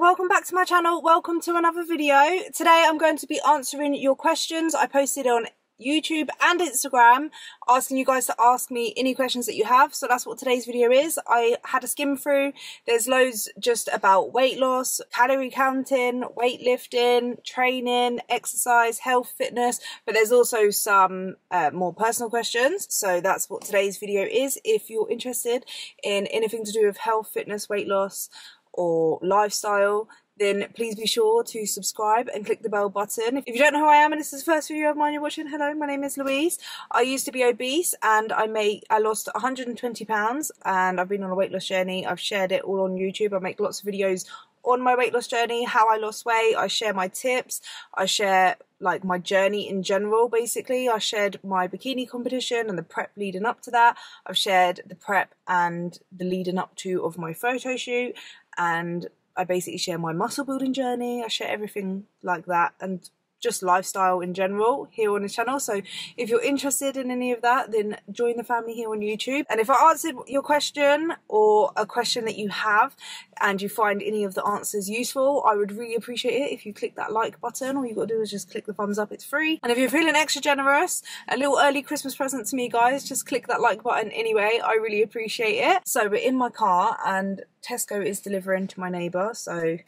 Welcome back to my channel. Welcome to another video. Today I'm going to be answering your questions I posted on YouTube and Instagram asking you guys to ask me any questions that you have. So that's what today's video is. I had a skim through. There's loads just about weight loss, calorie counting, weightlifting, training, exercise, health, fitness, but there's also some uh, more personal questions. So that's what today's video is. If you're interested in anything to do with health, fitness, weight loss, or lifestyle, then please be sure to subscribe and click the bell button. If you don't know who I am and this is the first video of mine you're watching, hello, my name is Louise. I used to be obese and I made I lost 120 pounds and I've been on a weight loss journey. I've shared it all on YouTube. I make lots of videos on my weight loss journey, how I lost weight. I share my tips. I share like my journey in general basically. I shared my bikini competition and the prep leading up to that. I've shared the prep and the leading up to of my photo shoot and I basically share my muscle building journey. I share everything like that and just lifestyle in general here on the channel. So if you're interested in any of that, then join the family here on YouTube. And if I answered your question or a question that you have and you find any of the answers useful, I would really appreciate it if you click that like button. All you got to do is just click the thumbs up. It's free. And if you're feeling extra generous, a little early Christmas present to me, guys, just click that like button anyway. I really appreciate it. So we're in my car and Tesco is delivering to my neighbour. So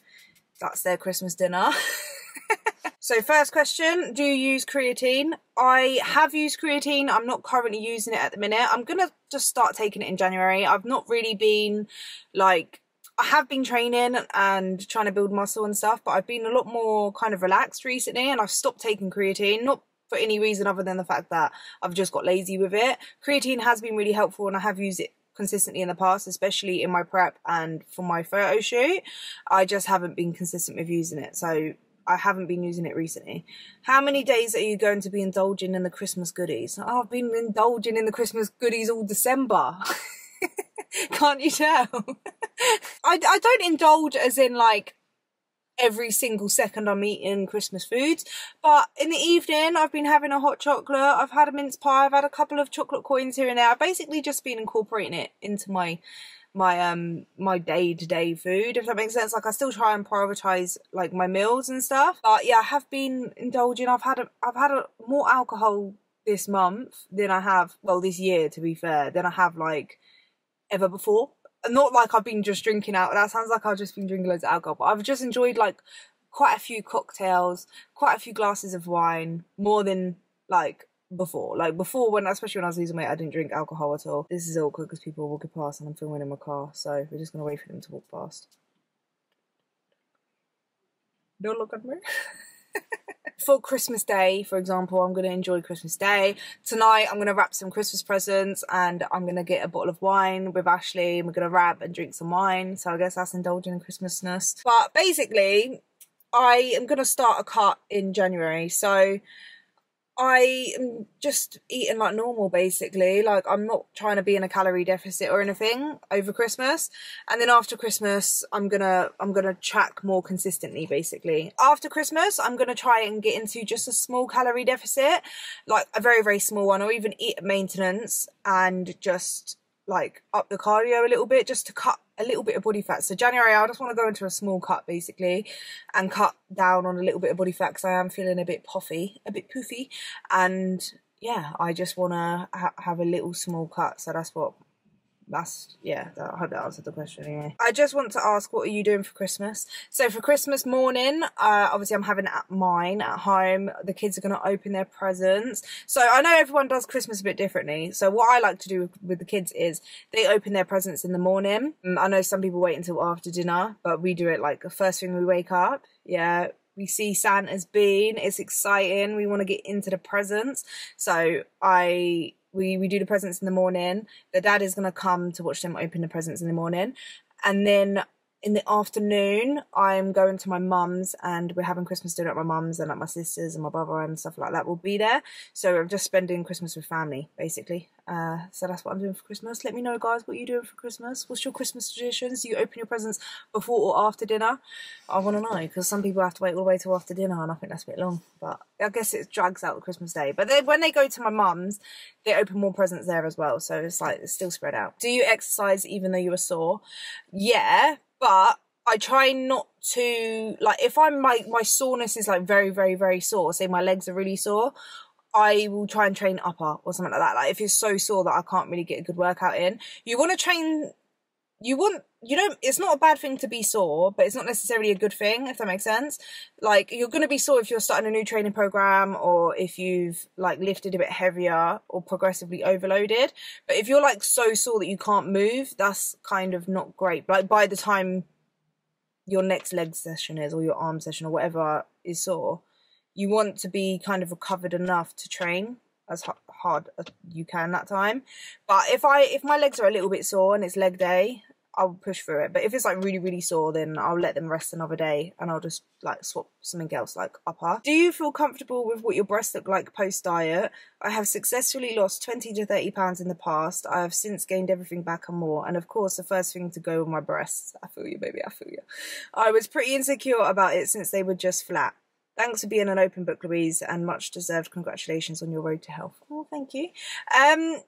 that's their Christmas dinner. So first question, do you use creatine? I have used creatine. I'm not currently using it at the minute. I'm going to just start taking it in January. I've not really been like I have been training and trying to build muscle and stuff, but I've been a lot more kind of relaxed recently and I've stopped taking creatine. Not for any reason other than the fact that I've just got lazy with it. Creatine has been really helpful and I have used it consistently in the past, especially in my prep and for my photo shoot. I just haven't been consistent with using it. So I haven't been using it recently. How many days are you going to be indulging in the Christmas goodies? Oh, I've been indulging in the Christmas goodies all December. Can't you tell? I, I don't indulge as in like every single second I'm eating Christmas foods. But in the evening, I've been having a hot chocolate. I've had a mince pie. I've had a couple of chocolate coins here and there. I've basically just been incorporating it into my my um my day to day food if that makes sense. Like I still try and prioritize like my meals and stuff. But yeah I have been indulging. I've had a I've had a more alcohol this month than I have well this year to be fair than I have like ever before. Not like I've been just drinking out. That sounds like I've just been drinking loads of alcohol but I've just enjoyed like quite a few cocktails quite a few glasses of wine more than like before. Like before, when especially when I was losing weight, I didn't drink alcohol at all. This is awkward because people are walking past and I'm filming in my car, so we're just gonna wait for them to walk past. Don't look at me. for Christmas Day, for example, I'm going to enjoy Christmas Day. Tonight, I'm going to wrap some Christmas presents and I'm going to get a bottle of wine with Ashley and we're going to wrap and drink some wine. So I guess that's indulging in Christmasness. But basically, I am going to start a cut in January. So I am just eating like normal basically. Like I'm not trying to be in a calorie deficit or anything over Christmas. And then after Christmas, I'm gonna I'm gonna track more consistently basically. After Christmas, I'm gonna try and get into just a small calorie deficit, like a very, very small one, or even eat maintenance and just like up the cardio a little bit just to cut a little bit of body fat. So January, I just want to go into a small cut basically and cut down on a little bit of body fat because I am feeling a bit puffy, a bit poofy. And yeah, I just want to ha have a little small cut. So that's what that's yeah i hope that answered the question anyway. I just want to ask what are you doing for christmas? So for christmas morning uh obviously i'm having at mine at home. The kids are going to open their presents. So i know everyone does christmas a bit differently. So what i like to do with, with the kids is they open their presents in the morning. Um, i know some people wait until after dinner but we do it like the first thing we wake up. Yeah we see Santa's been. It's exciting. We want to get into the presents. So I we we do the presents in the morning. The dad is gonna come to watch them open the presents in the morning, and then in the afternoon, I'm going to my mum's and we're having Christmas dinner at my mum's and like my sisters and my brother and stuff like that will be there. So I'm just spending Christmas with family, basically. Uh, so that's what I'm doing for Christmas. Let me know, guys, what you're doing for Christmas. What's your Christmas traditions? Do you open your presents before or after dinner? I want to know because some people have to wait all the way till after dinner and I think that's a bit long. But I guess it drags out Christmas day. But they, when they go to my mum's, they open more presents there as well. So it's like it's still spread out. Do you exercise even though you are sore? Yeah, but I try not to like if I'm my my soreness is like very very very sore. Say my legs are really sore. I will try and train upper or something like that. Like if it's so sore that I can't really get a good workout in, you want to train. You want you don't. It's not a bad thing to be sore, but it's not necessarily a good thing if that makes sense. Like you're gonna be sore if you're starting a new training program or if you've like lifted a bit heavier or progressively overloaded. But if you're like so sore that you can't move, that's kind of not great. Like by the time your next leg session is or your arm session or whatever is sore, you want to be kind of recovered enough to train as hard as you can that time. But if I if my legs are a little bit sore and it's leg day, I'll push through it. But if it's like really, really sore, then I'll let them rest another day and I'll just like swap something else like upper. Do you feel comfortable with what your breasts look like post diet? I have successfully lost 20 to 30 pounds in the past. I have since gained everything back and more. And of course, the first thing to go were my breasts. I feel you, baby. I feel you. I was pretty insecure about it since they were just flat. Thanks for being an open book, Louise, and much deserved congratulations on your road to health. Oh, thank you. Um,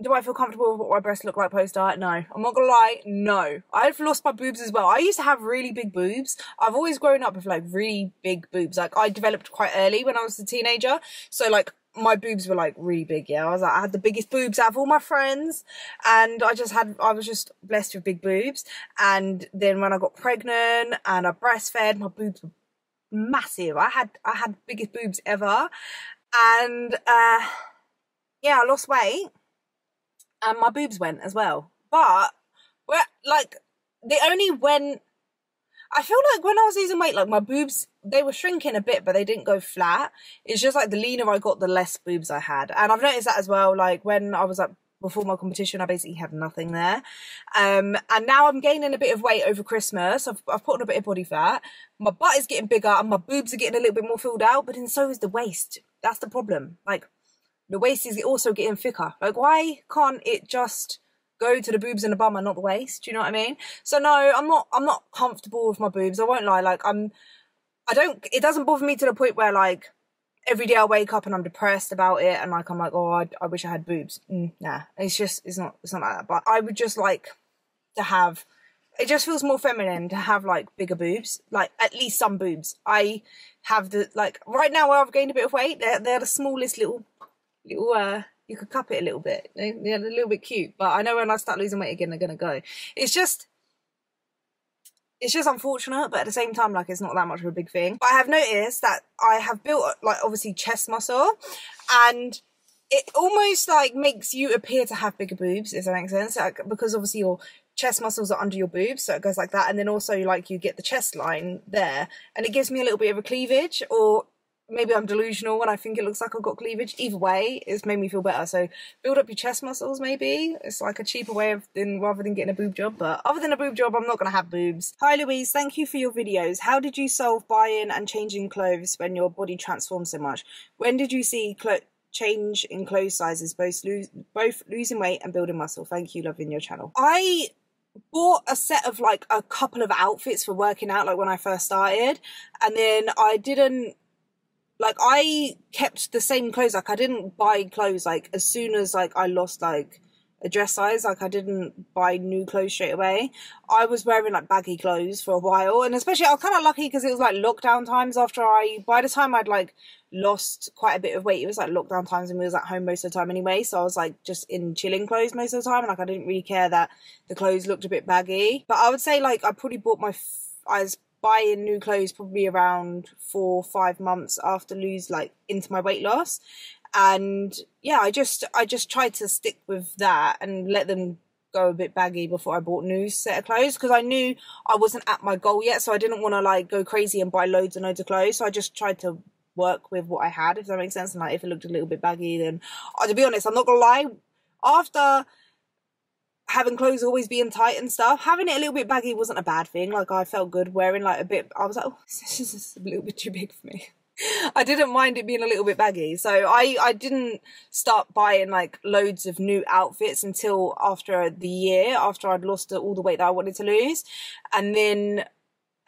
do I feel comfortable with what my breasts look like post diet? No. I'm not gonna lie, no. I've lost my boobs as well. I used to have really big boobs. I've always grown up with like really big boobs. Like I developed quite early when I was a teenager. So like my boobs were like really big, yeah. I was like, I had the biggest boobs out of all my friends, and I just had, I was just blessed with big boobs. And then when I got pregnant and I breastfed, my boobs were massive. I had, I had biggest boobs ever, and uh, yeah, I lost weight and my boobs went as well. But we're like they only went. I feel like when I was losing weight, like my boobs, they were shrinking a bit, but they didn't go flat. It's just like the leaner I got, the less boobs I had, and I've noticed that as well. Like when I was like before my competition, I basically had nothing there. Um, and now I'm gaining a bit of weight over Christmas. I've, I've put on a bit of body fat. My butt is getting bigger and my boobs are getting a little bit more filled out, but then so is the waist. That's the problem. Like the waist is also getting thicker. Like, why can't it just go to the boobs and the bum and not the waist? Do you know what I mean? So no, I'm not. I'm not comfortable with my boobs. I won't lie. Like, I'm. I don't. It doesn't bother me to the point where like every day I wake up and I'm depressed about it and like I'm like, oh, I, I wish I had boobs. Mm, nah, it's just it's not it's not like that. But I would just like to have. It just feels more feminine to have like bigger boobs, like at least some boobs. I have the like right now where I've gained a bit of weight. They're they're the smallest little little uh you could cup it a little bit. They're a little bit cute. But I know when I start losing weight again they're gonna go. It's just it's just unfortunate, but at the same time, like it's not that much of a big thing. But I have noticed that I have built like obviously chest muscle and it almost like makes you appear to have bigger boobs, if that makes sense. Like, because obviously your chest muscles are under your boobs, so it goes like that, and then also like you get the chest line there, and it gives me a little bit of a cleavage, or maybe I'm delusional when I think it looks like I've got cleavage. Either way, it's made me feel better. So build up your chest muscles, maybe. It's like a cheaper way of than rather than getting a boob job. But other than a boob job, I'm not gonna have boobs. Hi Louise, thank you for your videos. How did you solve buying and changing clothes when your body transforms so much? When did you see change in clothes sizes, both lose both losing weight and building muscle? Thank you, loving your channel. I bought a set of like a couple of outfits for working out like when I first started and then I didn't like I kept the same clothes. Like I didn't buy clothes like as soon as like I lost like a dress size. Like I didn't buy new clothes straight away. I was wearing like baggy clothes for a while, and especially I was kind of lucky because it was like lockdown times. After I, by the time I'd like lost quite a bit of weight, it was like lockdown times, and we was at home most of the time anyway. So I was like just in chilling clothes most of the time, and like I didn't really care that the clothes looked a bit baggy. But I would say like I probably bought my. I was buying new clothes probably around four five months after lose like into my weight loss. And yeah i just i just tried to stick with that and let them go a bit baggy before i bought new set of clothes because i knew i wasn't at my goal yet so i didn't want to like go crazy and buy loads and loads of clothes. So i just tried to work with what i had if that makes sense and like if it looked a little bit baggy then uh, to be honest i'm not gonna lie after having clothes always being tight and stuff, having it a little bit baggy wasn't a bad thing. Like I felt good wearing like a bit. I was like, oh, this is a little bit too big for me. I didn't mind it being a little bit baggy, so I I didn't start buying like loads of new outfits until after the year after I'd lost all the weight that I wanted to lose, and then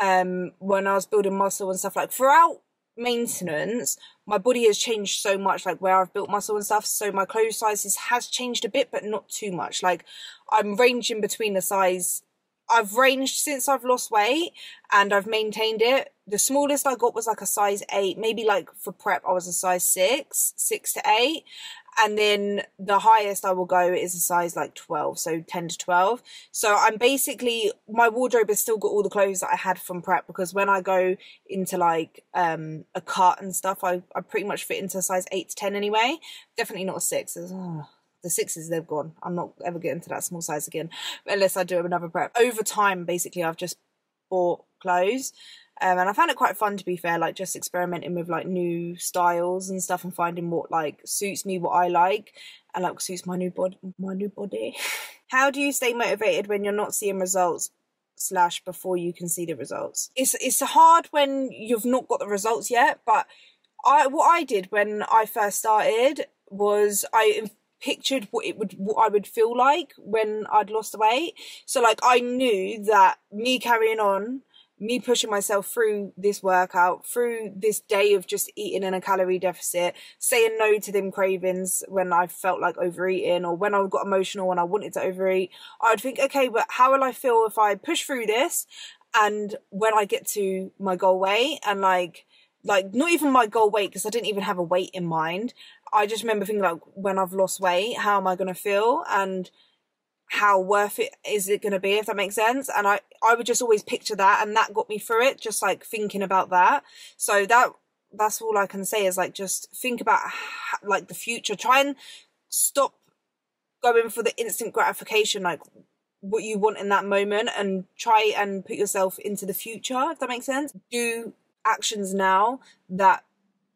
um when I was building muscle and stuff like throughout maintenance my body has changed so much like where i've built muscle and stuff so my clothes sizes has changed a bit but not too much like i'm ranging between a size I've ranged since I've lost weight and I've maintained it. The smallest I got was like a size eight, maybe like for prep, I was a size six, six to eight. And then the highest I will go is a size like 12, so 10 to 12. So I'm basically, my wardrobe has still got all the clothes that I had from prep because when I go into like um, a cut and stuff, I, I pretty much fit into a size 8 to 10 anyway. Definitely not a 6. Oh, the sixes they've gone. I'm not ever getting to that small size again unless I do another prep. Over time, basically, I've just bought clothes. Um, and I found it quite fun to be fair, like just experimenting with like new styles and stuff and finding what like suits me, what I like, and like suits my new body. My new body. How do you stay motivated when you're not seeing results? Slash before you can see the results. It's it's hard when you've not got the results yet, but I what I did when I first started was I pictured what it would what I would feel like when I'd lost the weight. So like I knew that me carrying on, me pushing myself through this workout, through this day of just eating in a calorie deficit, saying no to them cravings when I felt like overeating or when I got emotional and I wanted to overeat, I'd think, okay, but how will I feel if I push through this and when I get to my goal weight and like like not even my goal weight because I didn't even have a weight in mind. I just remember thinking like when I've lost weight, how am I going to feel and how worth it is it going to be if that makes sense. And I I would just always picture that and that got me through it just like thinking about that. So that that's all I can say is like just think about like the future. Try and stop going for the instant gratification like what you want in that moment and try and put yourself into the future if that makes sense. Do actions now that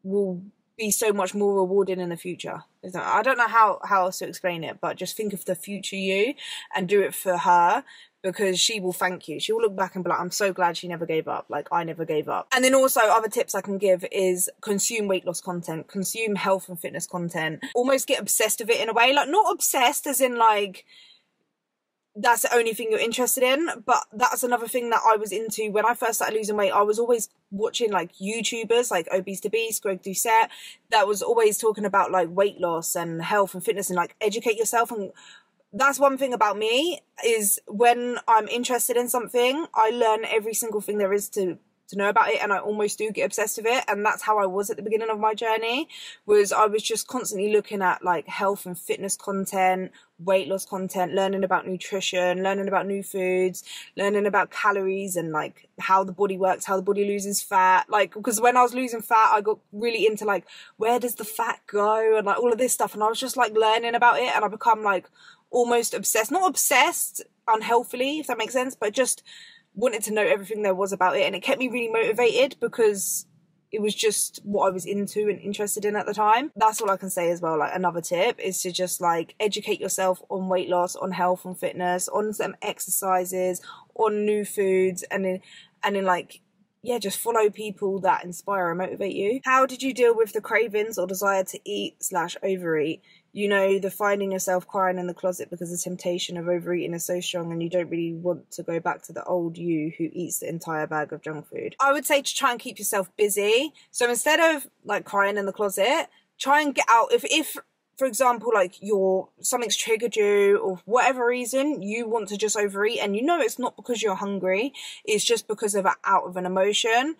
will be so much more rewarding in the future. I don't know how, how else to explain it, but just think of the future you and do it for her because she will thank you. She will look back and be like, I'm so glad she never gave up. Like, I never gave up. And then also, other tips I can give is consume weight loss content, consume health and fitness content, almost get obsessed with it in a way. Like, not obsessed as in like, that's the only thing you're interested in. But that's another thing that I was into when I first started losing weight. I was always watching like YouTubers like Obese to Beast, Greg Doucette, that was always talking about like weight loss and health and fitness and like educate yourself. And that's one thing about me is when I'm interested in something, I learn every single thing there is to to know about it and I almost do get obsessed with it and that's how I was at the beginning of my journey was I was just constantly looking at like health and fitness content weight loss content learning about nutrition learning about new foods learning about calories and like how the body works how the body loses fat like because when I was losing fat I got really into like where does the fat go and like all of this stuff and I was just like learning about it and I become like almost obsessed not obsessed unhealthily if that makes sense but just wanted to know everything there was about it and it kept me really motivated because it was just what I was into and interested in at the time. That's all I can say as well. Like another tip is to just like educate yourself on weight loss, on health and fitness, on some exercises, on new foods, and then and in like yeah, just follow people that inspire and motivate you. How did you deal with the cravings or desire to eat slash overeat? you know, the finding yourself crying in the closet because the temptation of overeating is so strong and you don't really want to go back to the old you who eats the entire bag of junk food. I would say to try and keep yourself busy. So instead of like crying in the closet, try and get out. If, if, for example, like your something's triggered you or whatever reason, you want to just overeat and you know it's not because you're hungry, it's just because of out of an emotion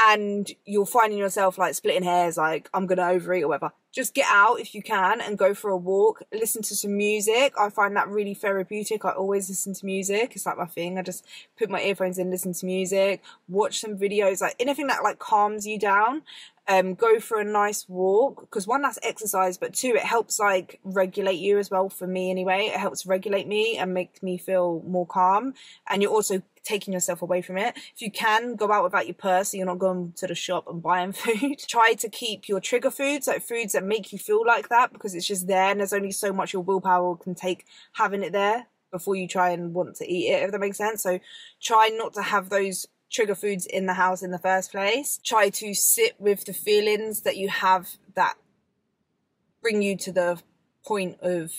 and you're finding yourself like splitting hairs, like I'm gonna overeat or whatever. Just get out if you can and go for a walk. Listen to some music. I find that really therapeutic. I always listen to music. It's like my thing. I just put my earphones in, listen to music, watch some videos, like anything that like calms you down. Um, go for a nice walk because one that's exercise, but two it helps like regulate you as well. For me anyway, it helps regulate me and make me feel more calm. And you're also taking yourself away from it. If you can, go out without your purse so you're not going to the shop and buying food. Try to keep your trigger foods, like foods that make you feel like that because it's just there and there's only so much your willpower can take having it there before you try and want to eat it, if that makes sense. So try not to have those trigger foods in the house in the first place. Try to sit with the feelings that you have that bring you to the point of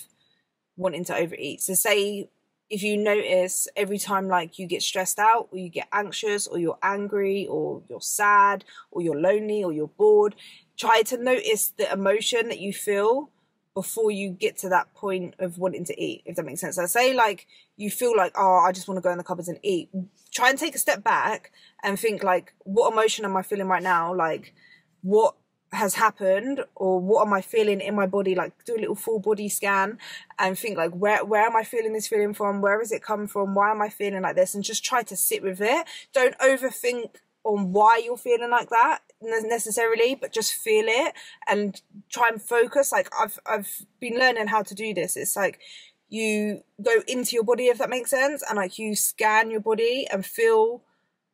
wanting to overeat. So say if you notice every time like you get stressed out or you get anxious or you're angry or you're sad or you're lonely or you're bored try to notice the emotion that you feel before you get to that point of wanting to eat, if that makes sense. I say like you feel like, oh, I just want to go in the cupboards and eat. Try and take a step back and think like, what emotion am I feeling right now? Like, what has happened or what am I feeling in my body? Like do a little full body scan and think like where where am I feeling this feeling from? Where has it come from? Why am I feeling like this? And just try to sit with it. Don't overthink on why you're feeling like that necessarily, but just feel it and try and focus. Like I've I've been learning how to do this. It's like you go into your body if that makes sense, and like you scan your body and feel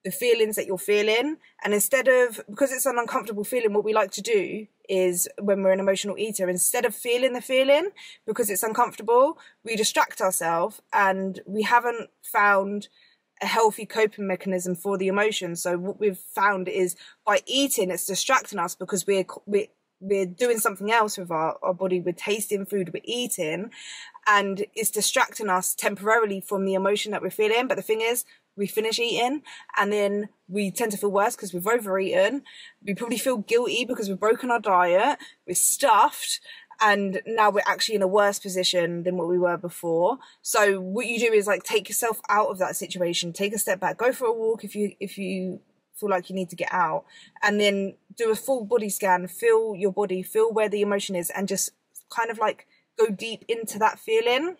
the feelings that you're feeling. And instead of because it's an uncomfortable feeling, what we like to do is when we're an emotional eater, instead of feeling the feeling because it's uncomfortable, we distract ourselves and we haven't found a healthy coping mechanism for the emotion. So what we've found is by eating, it's distracting us because we're we're we're doing something else with our, our body. We're tasting food, we're eating, and it's distracting us temporarily from the emotion that we're feeling. But the thing is, we finish eating and then we tend to feel worse because we've overeaten. We probably feel guilty because we've broken our diet. We're stuffed and now we're actually in a worse position than what we were before. So what you do is like take yourself out of that situation. Take a step back. Go for a walk if you if you feel like you need to get out. And then do a full body scan. Feel your body. Feel where the emotion is and just kind of like go deep into that feeling.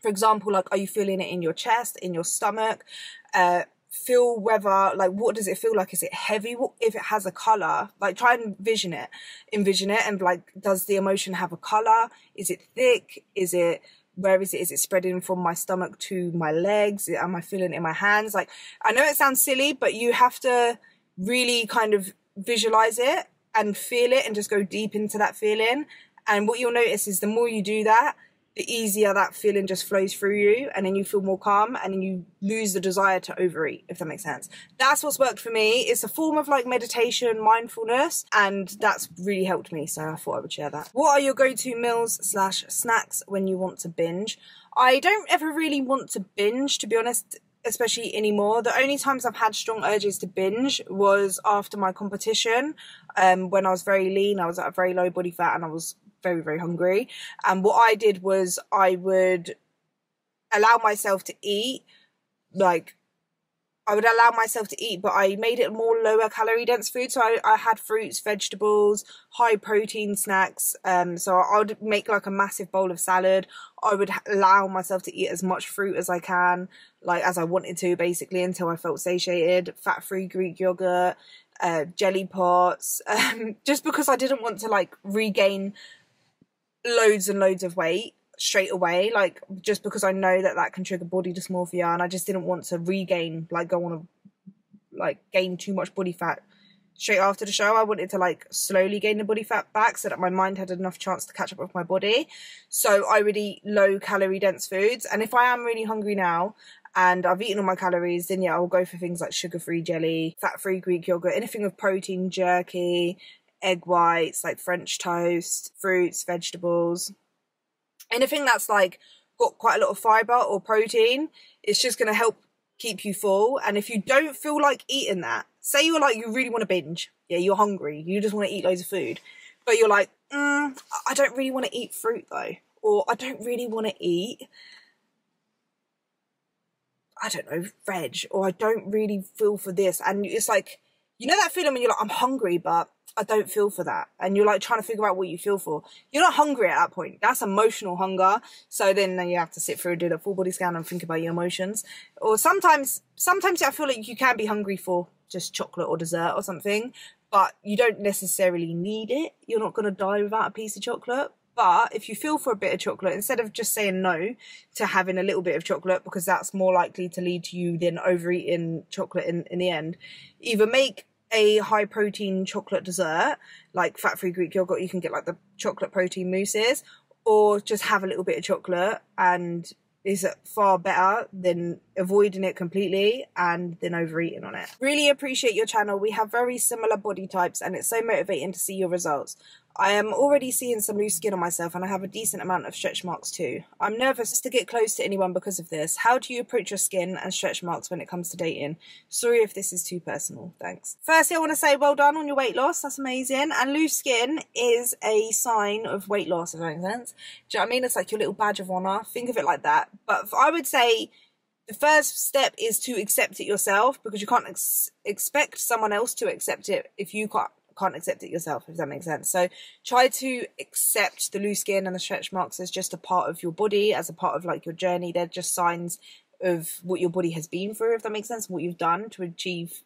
For example like are you feeling it in your chest in your stomach? Uh feel whether like what does it feel like? Is it heavy? What if it has a color? Like try and envision it. Envision it and like does the emotion have a color? Is it thick? Is it where is it? Is it spreading from my stomach to my legs? Am i feeling it in my hands? Like i know it sounds silly but you have to really kind of visualize it and feel it and just go deep into that feeling. And what you'll notice is the more you do that the easier that feeling just flows through you and then you feel more calm and then you lose the desire to overeat if that makes sense that's what's worked for me it's a form of like meditation mindfulness and that's really helped me so i thought i would share that what are your go-to meals slash snacks when you want to binge i don't ever really want to binge to be honest especially anymore. The only times I've had strong urges to binge was after my competition. Um, when I was very lean, I was at a very low body fat and I was very, very hungry. And what I did was I would allow myself to eat, like, I would allow myself to eat, but I made it more lower calorie dense food. So I, I had fruits, vegetables, high protein snacks. Um, so I would make like a massive bowl of salad. I would allow myself to eat as much fruit as I can, like as I wanted to, basically, until I felt satiated. Fat free Greek yogurt, uh, jelly pots, um, just because I didn't want to like regain loads and loads of weight straight away like just because i know that that can trigger body dysmorphia and i just didn't want to regain like go on a like gain too much body fat straight after the show. I wanted to like slowly gain the body fat back so that my mind had enough chance to catch up with my body. So i would eat low calorie dense foods. And if i am really hungry now and I've eaten all my calories, then yeah, I'll go for things like sugar free jelly, fat free Greek yogurt, anything with protein, jerky, egg whites, like French toast, fruits, vegetables. Anything that's like got quite a lot of fiber or protein, it's just going to help keep you full. And if you don't feel like eating that, say you're like, you really want to binge, yeah, you're hungry, you just want to eat loads of food, but you're like, mm, I don't really want to eat fruit though, or I don't really want to eat. I don't know, veg, or I don't really feel for this. And it's like, you know that feeling when you're like, I'm hungry, but I don't feel for that. And you're like trying to figure out what you feel for. You're not hungry at that point. That's emotional hunger. So then you have to sit through and do the full body scan and think about your emotions. Or sometimes, sometimes I feel like you can be hungry for just chocolate or dessert or something, but you don't necessarily need it. You're not going to die without a piece of chocolate. But if you feel for a bit of chocolate, instead of just saying no to having a little bit of chocolate, because that's more likely to lead to you then overeating chocolate in, in the end, either make a high protein chocolate dessert, like fat free Greek yogurt, you can get like the chocolate protein mousses, or just have a little bit of chocolate and is it far better than avoiding it completely and then overeating on it. Really appreciate your channel. We have very similar body types and it's so motivating to see your results. I am already seeing some loose skin on myself and I have a decent amount of stretch marks too. I'm nervous to get close to anyone because of this. How do you approach your skin and stretch marks when it comes to dating? Sorry if this is too personal. Thanks. Firstly, I want to say well done on your weight loss. That's amazing. And loose skin is a sign of weight loss, if that makes sense. Do you know what I mean? It's like your little badge of honor. Think of it like that. But I would say the first step is to accept it yourself because you can't ex expect someone else to accept it if you can't can't accept it yourself if that makes sense. So try to accept the loose skin and the stretch marks as just a part of your body as a part of like your journey. They're just signs of what your body has been through if that makes sense what you've done to achieve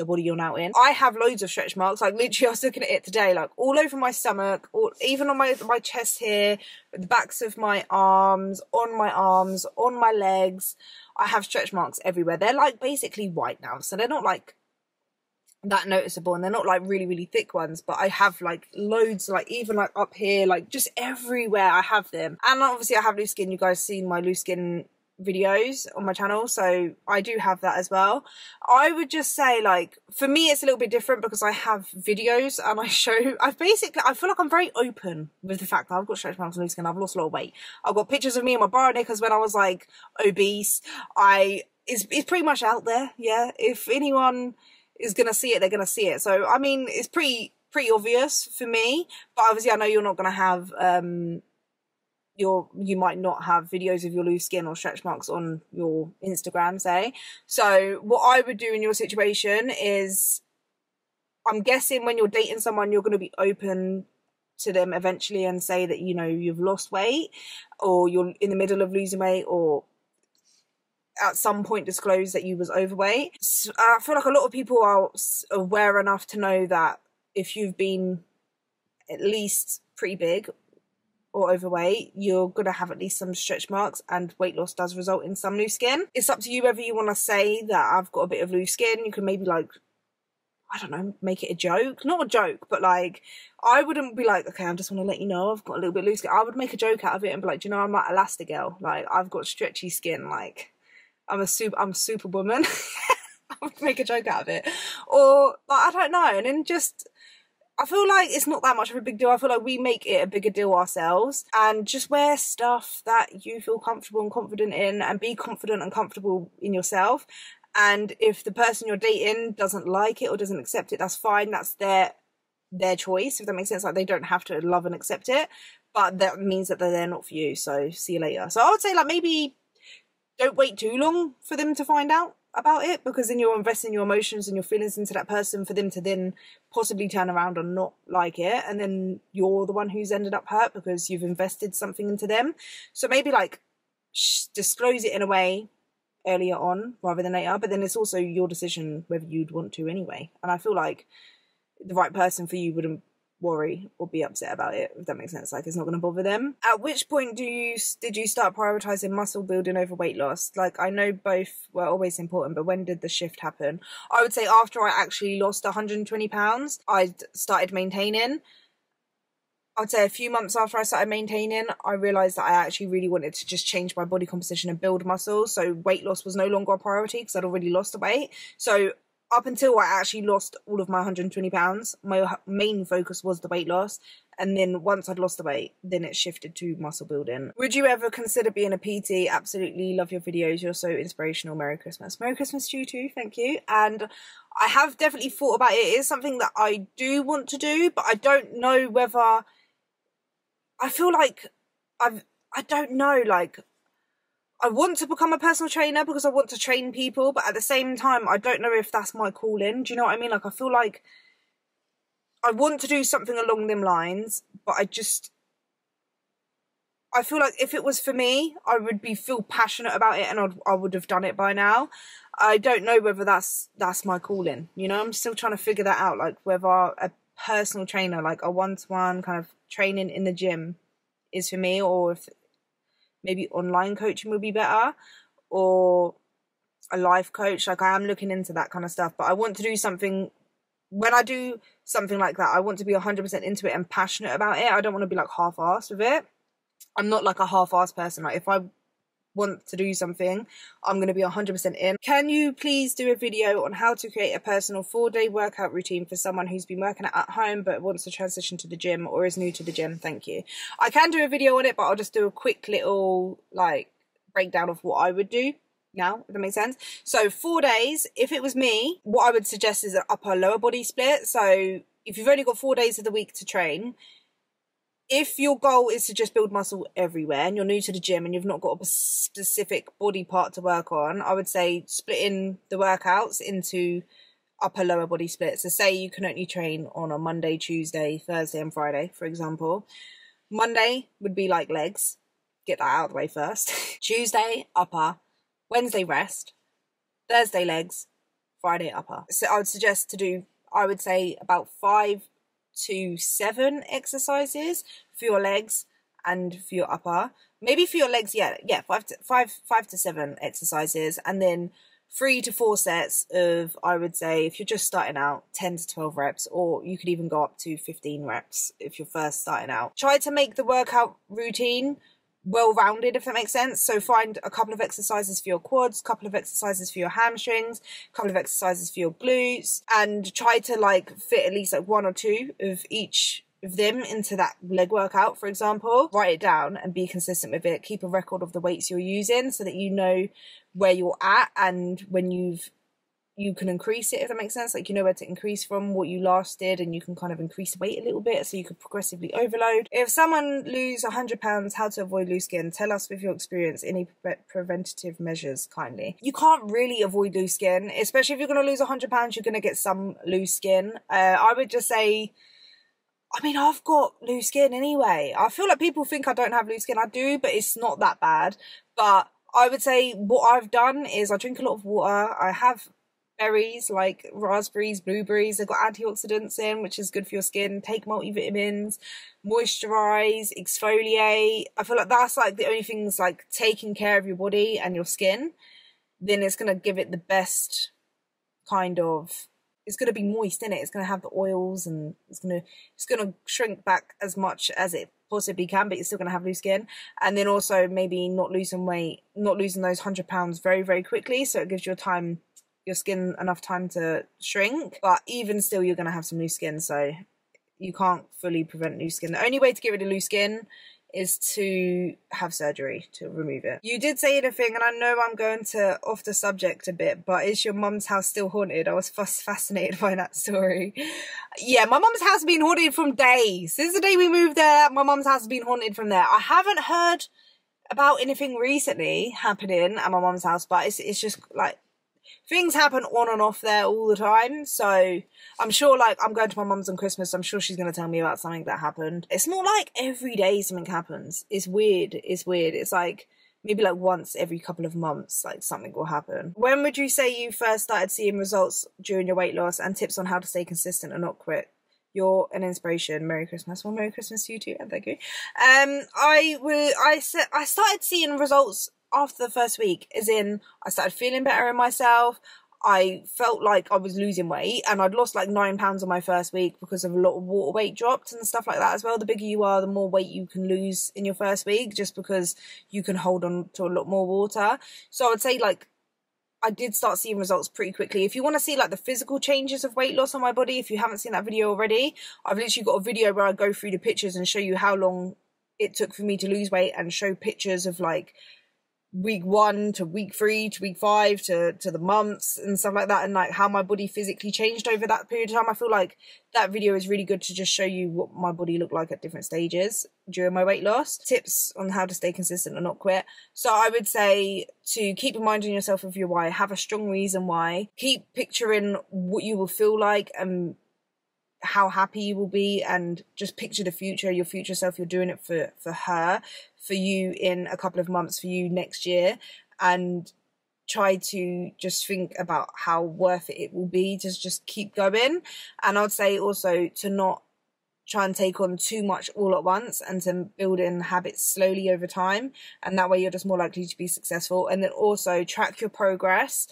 the body you're now in. I have loads of stretch marks. Like literally, I was looking at it today, like all over my stomach, or even on my my chest here, the backs of my arms, on my arms, on my legs. I have stretch marks everywhere. They're like basically white now, so they're not like that noticeable and they're not like really really thick ones but i have like loads like even like up here like just everywhere i have them and obviously i have loose skin you guys seen my loose skin videos on my channel so I do have that as well. I would just say like for me it's a little bit different because I have videos and I show I've basically I feel like I'm very open with the fact that I've got stretch marks on loose skin. I've lost a lot of weight. I've got pictures of me and my bar knickers when I was like obese. I it's, it's pretty much out there yeah. If anyone is gonna see it they're gonna see it. So I mean it's pretty pretty obvious for me. But obviously I know you're not gonna have um your you might not have videos of your loose skin or stretch marks on your Instagram, say. So what I would do in your situation is I'm guessing when you're dating someone you're gonna be open to them eventually and say that you know you've lost weight or you're in the middle of losing weight or at some point disclose that you was overweight. So uh, I feel like a lot of people are aware enough to know that if you've been at least pretty big or overweight, you're going to have at least some stretch marks, and weight loss does result in some loose skin. It's up to you whether you want to say that I've got a bit of loose skin. You can maybe, like, I don't know, make it a joke. Not a joke, but like, I wouldn't be like, okay, I just want to let you know I've got a little bit loose skin. I would make a joke out of it and be like, you know, I'm like Elastigirl. Like, I've got stretchy skin. Like, I'm a super, I'm superwoman. I would make a joke out of it. Or, like, I don't know. And then just, I feel like it's not that much of a big deal. I feel like we make it a bigger deal ourselves and just wear stuff that you feel comfortable and confident in and be confident and comfortable in yourself. And if the person you're dating doesn't like it or doesn't accept it, that's fine. That's their their choice, if that makes sense. Like they don't have to love and accept it, but that means that they're not for you. So see you later. So I would say like maybe don't wait too long for them to find out about it because then you're investing your emotions and your feelings into that person for them to then possibly turn around and not like it. And then you're the one who's ended up hurt because you've invested something into them. So maybe like disclose it in a way earlier on rather than later. But then it's also your decision whether you'd want to anyway. And i feel like the right person for you wouldn't worry or be upset about it if that makes sense. Like it's not going to bother them. At which point do you did you start prioritizing muscle building over weight loss? Like i know both were always important but when did the shift happen? I would say after i actually lost 120 pounds i started maintaining. I'd say a few months after I started maintaining, I realized that I actually really wanted to just change my body composition and build muscle. So weight loss was no longer a priority because I'd already lost the weight. So up until I actually lost all of my 120 pounds, my main focus was the weight loss. And then once I'd lost the weight, then it shifted to muscle building. Would you ever consider being a PT? Absolutely love your videos. You're so inspirational. Merry Christmas. Merry Christmas to you too. Thank you. And I have definitely thought about it. It is something that I do want to do, but I don't know whether I feel like I've, I don't know, like I want to become a personal trainer because I want to train people, but at the same time, I don't know if that's my calling. Do you know what I mean? Like, I feel like I want to do something along them lines, but I just I feel like if it was for me, I would be feel passionate about it, and I'd, I would have done it by now. I don't know whether that's that's my calling. You know, I'm still trying to figure that out. Like whether a personal trainer, like a one to one kind of training in the gym, is for me, or if maybe online coaching would be better or a life coach. Like I am looking into that kind of stuff, but I want to do something when I do something like that, I want to be 100% into it and passionate about it. I don't want to be like half assed with it. I'm not like a half assed person. Like if I want to do something, I'm going to be 100% in. Can you please do a video on how to create a personal four day workout routine for someone who's been working at home but wants to transition to the gym or is new to the gym? Thank you. I can do a video on it, but I'll just do a quick little like breakdown of what I would do now, if that makes sense. So four days, if it was me, what I would suggest is an upper lower body split. So if you've only got four days of the week to train, if your goal is to just build muscle everywhere and you're new to the gym and you've not got a specific body part to work on, I would say splitting the workouts into upper lower body splits. So say you can only train on a Monday, Tuesday, Thursday and Friday, for example. Monday would be like legs. Get that out of the way first. Tuesday, upper. Wednesday, rest. Thursday, legs. Friday, upper. So I would suggest to do, I would say about five to seven exercises for your legs and for your upper. Maybe for your legs, yeah, yeah, five to five, five to seven exercises, and then three to four sets of, I would say, if you're just starting out, 10 to 12 reps, or you could even go up to 15 reps if you're first starting out. Try to make the workout routine well rounded, if that makes sense. So find a couple of exercises for your quads, a couple of exercises for your hamstrings, a couple of exercises for your glutes, and try to like fit at least like one or two of each of them into that leg workout, for example. Write it down and be consistent with it. Keep a record of the weights you're using so that you know where you're at and when you've you can increase it if that makes sense like you know where to increase from what you last did and you can kind of increase weight a little bit so you could progressively overload if someone lose 100 pounds how to avoid loose skin tell us with your experience any pre- preventative measures kindly you can't really avoid loose skin especially if you're going to lose 100 pounds you're going to get some loose skin uh, i would just say I mean, I've got loose skin anyway. I feel like people think I don't have loose skin. I do, but it's not that bad. But I would say what I've done is I drink a lot of water. I have berries like raspberries, blueberries. They've got antioxidants in, which is good for your skin. Take multivitamins, moisturize, exfoliate. I feel like that's like the only things like taking care of your body and your skin. Then it's gonna give it the best kind of. It's gonna be moist in it. It's gonna have the oils and it's gonna it's gonna shrink back as much as it possibly can, but you're still gonna have loose skin. And then also maybe not losing weight, not losing those hundred pounds very very quickly, so it gives you time your skin enough time to shrink. But even still, you're going to have some loose skin. So you can't fully prevent loose skin. The only way to get rid of loose skin is to have surgery to remove it. You did say anything, and I know I'm going to off the subject a bit, but is your mum's house still haunted? I was fascinated by that story. Yeah, my mum's house has been haunted from day. Since the day we moved there, my mum's house has been haunted from there. I haven't heard about anything recently happening at my mum's house, but it's, it's just like things happen on and off there all the time. So I'm sure, like, I'm going to my mum's on Christmas. I'm sure she's going to tell me about something that happened. It's more like every day something happens. It's weird. It's weird. It's like maybe like once every couple of months, like something will happen. When would you say you first started seeing results during your weight loss and tips on how to stay consistent and not quit? You're an inspiration. Merry Christmas. Well, Merry Christmas to you too, and thank you. Um, I would. I said I started seeing results after the first week, as in I started feeling better in myself. I felt like I was losing weight and I'd lost like nine pounds on my first week because of a lot of water weight dropped and stuff like that as well. The bigger you are, the more weight you can lose in your first week just because you can hold on to a lot more water. So I would say like I did start seeing results pretty quickly. If you want to see like the physical changes of weight loss on my body, if you haven't seen that video already, I've literally got a video where I go through the pictures and show you how long it took for me to lose weight and show pictures of like week one to week three to week five to to the months and stuff like that and like how my body physically changed over that period of time i feel like that video is really good to just show you what my body looked like at different stages during my weight loss. Tips on how to stay consistent and not quit. So i would say to keep reminding yourself of your why have a strong reason why keep picturing what you will feel like and how happy you will be and just picture the future your future self you're doing it for for her for you in a couple of months for you next year and try to just think about how worth it it will be to just keep going. And i'd say also to not try and take on too much all at once and to build in habits slowly over time. And that way you're just more likely to be successful. And then also track your progress.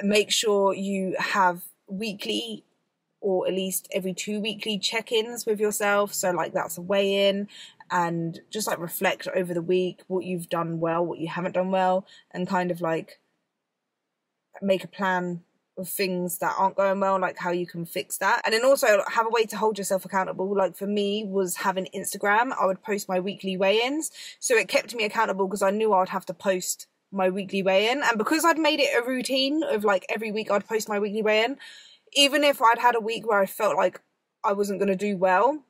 Make sure you have weekly or at least every two weekly check-ins with yourself. So like that's a weigh-in and just like reflect over the week what you've done well, what you haven't done well, and kind of like make a plan of things that aren't going well, like how you can fix that. And then also have a way to hold yourself accountable. Like for me was having Instagram. I would post my weekly weigh-ins. So it kept me accountable because I knew I would have to post my weekly weigh-in. And because I'd made it a routine of like every week I'd post my weekly weigh-in, even if I'd had a week where I felt like I wasn't going to do well,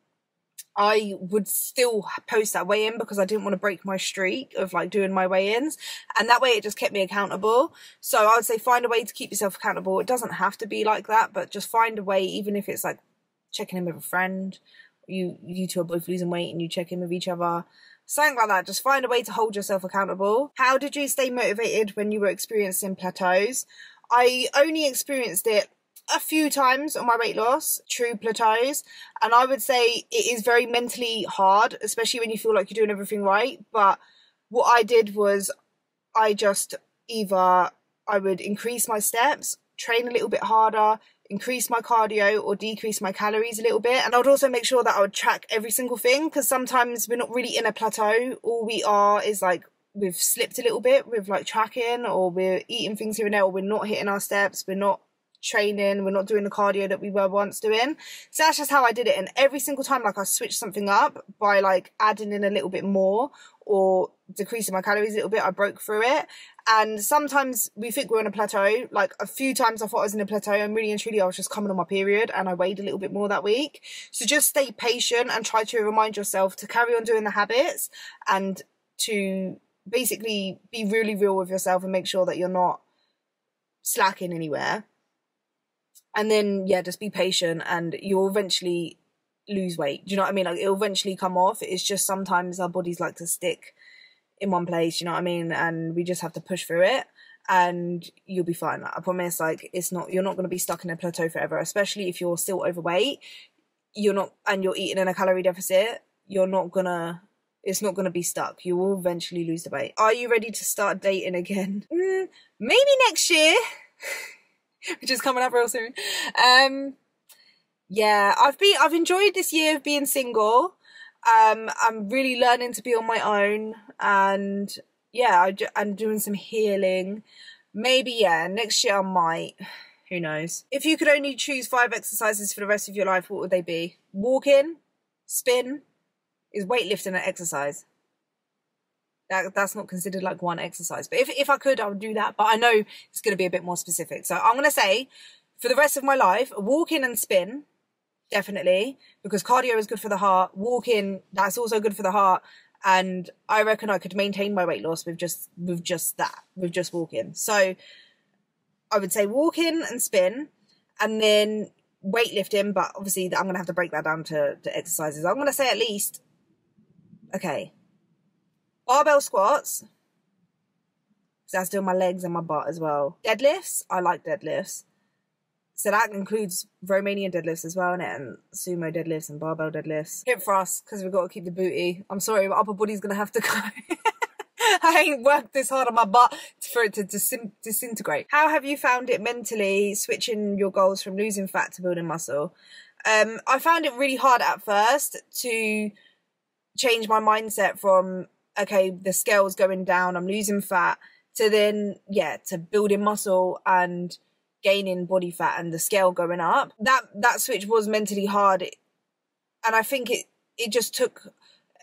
I would still post that weigh in because I didn't want to break my streak of like doing my weigh ins. And that way it just kept me accountable. So I would say find a way to keep yourself accountable. It doesn't have to be like that, but just find a way, even if it's like checking in with a friend, you, you two are both losing weight and you check in with each other. Something like that. Just find a way to hold yourself accountable. How did you stay motivated when you were experiencing plateaus? I only experienced it a few times on my weight loss, true plateaus, and I would say it is very mentally hard, especially when you feel like you're doing everything right. But what I did was I just either I would increase my steps, train a little bit harder, increase my cardio or decrease my calories a little bit. And I would also make sure that I would track every single thing because sometimes we're not really in a plateau. All we are is like we've slipped a little bit with like tracking or we're eating things here and there or we're not hitting our steps, we're not training we're not doing the cardio that we were once doing. So that's just how i did it. And every single time like i switched something up by like adding in a little bit more or decreasing my calories a little bit i broke through it. And sometimes we think we're on a plateau. Like a few times i thought i was in a plateau and really and truly i was just coming on my period and i weighed a little bit more that week. So just stay patient and try to remind yourself to carry on doing the habits and to basically be really real with yourself and make sure that you're not slacking anywhere and then yeah just be patient and you'll eventually lose weight do you know what i mean like it'll eventually come off it's just sometimes our bodies like to stick in one place you know what i mean and we just have to push through it and you'll be fine i promise like it's not you're not going to be stuck in a plateau forever especially if you're still overweight you're not and you're eating in a calorie deficit you're not gonna it's not going to be stuck. You will eventually lose the weight. Are you ready to start dating again? Mm, maybe next year. which is coming up real soon. Um, yeah, I've been I've enjoyed this year of being single. Um, I'm really learning to be on my own, and yeah, I, I'm doing some healing. Maybe yeah, next year I might. Who knows? If you could only choose five exercises for the rest of your life, what would they be? Walking, spin, is weightlifting an exercise? That that's not considered like one exercise. But if if I could, I would do that. But I know it's going to be a bit more specific. So I'm going to say for the rest of my life, walking and spin, definitely, because cardio is good for the heart. Walking, that's also good for the heart. And I reckon I could maintain my weight loss with just with just that, with just walking. So I would say walking and spin, and then weightlifting. But obviously, I'm going to have to break that down to, to exercises. I'm going to say at least, okay, Barbell squats. That's doing my legs and my butt as well. Deadlifts. I like deadlifts. So that includes Romanian deadlifts as well, and sumo deadlifts and barbell deadlifts. Hip thrusts, because we've got to keep the booty. I'm sorry, my upper body's going to have to go. I ain't worked this hard on my butt for it to dis- disintegrate. How have you found it mentally switching your goals from losing fat to building muscle? Um, I found it really hard at first to change my mindset from okay, the scale's going down, I'm losing fat, to then, yeah, to building muscle and gaining body fat and the scale going up. That that switch was mentally hard. And I think it it just took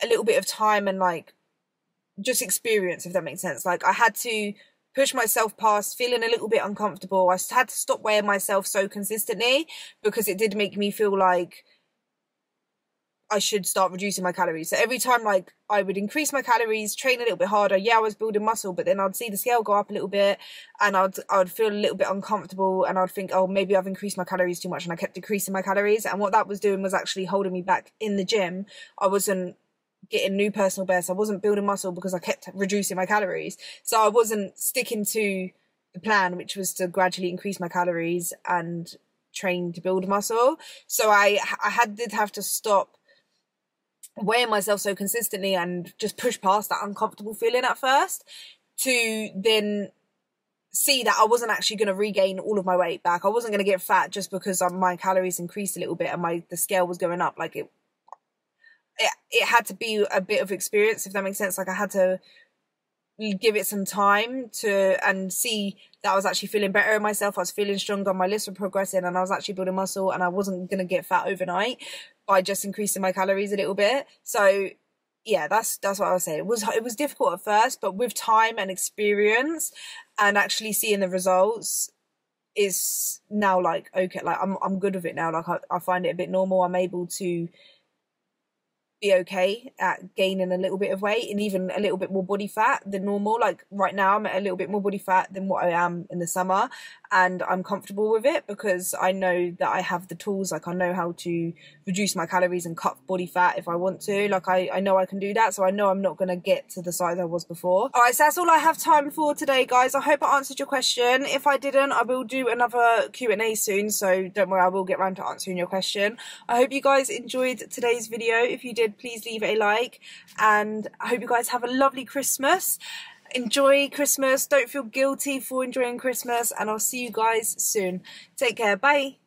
a little bit of time and like just experience, if that makes sense. Like I had to push myself past feeling a little bit uncomfortable. I had to stop weighing myself so consistently because it did make me feel like I should start reducing my calories. So every time like I would increase my calories, train a little bit harder. Yeah, I was building muscle, but then I'd see the scale go up a little bit and I'd I'd feel a little bit uncomfortable and I'd think, oh, maybe I've increased my calories too much and I kept decreasing my calories. And what that was doing was actually holding me back in the gym. I wasn't getting new personal bests. I wasn't building muscle because I kept reducing my calories. So I wasn't sticking to the plan, which was to gradually increase my calories and train to build muscle. So I I had did have to stop weighing myself so consistently and just push past that uncomfortable feeling at first to then see that I wasn't actually going to regain all of my weight back. I wasn't going to get fat just because um, my calories increased a little bit and my the scale was going up. Like it, it, it had to be a bit of experience if that makes sense like i had to give it some time to and see that I was actually feeling better in myself. I was feeling stronger. My lists were progressing, and I was actually building muscle. And I wasn't gonna get fat overnight by just increasing my calories a little bit. So yeah, that's that's what I was saying. It was it was difficult at first, but with time and experience, and actually seeing the results, is now like okay. Like I'm I'm good with it now. Like I, I find it a bit normal. I'm able to be okay at gaining a little bit of weight and even a little bit more body fat than normal. Like right now, I'm at a little bit more body fat than what I am in the summer, and I'm comfortable with it because I know that I have the tools. Like I know how to reduce my calories and cut body fat if I want to. Like I, I know I can do that, so I know I'm not gonna get to the size I was before. All right, so that's all I have time for today, guys. I hope I answered your question. If I didn't, I will do another Q and A soon, so don't worry, I will get around to answering your question. I hope you guys enjoyed today's video. If you did please leave a like. And I hope you guys have a lovely Christmas. Enjoy Christmas. Don't feel guilty for enjoying Christmas. And I'll see you guys soon. Take care. Bye.